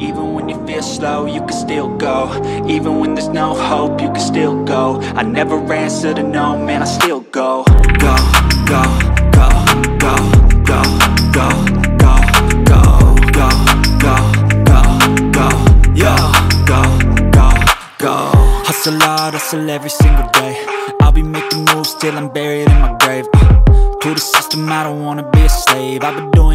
Even when you feel slow, you can still go. Even when there's no hope, you can still go. I never answer to no, man, I still go. Go, go, go, go, go, go, go, go, go, go, go, go, yo, go, go, go. Hustle hard, hustle every single day. I'll be making moves till I'm buried in my grave. Uh, to the system, I don't wanna be a slave I've been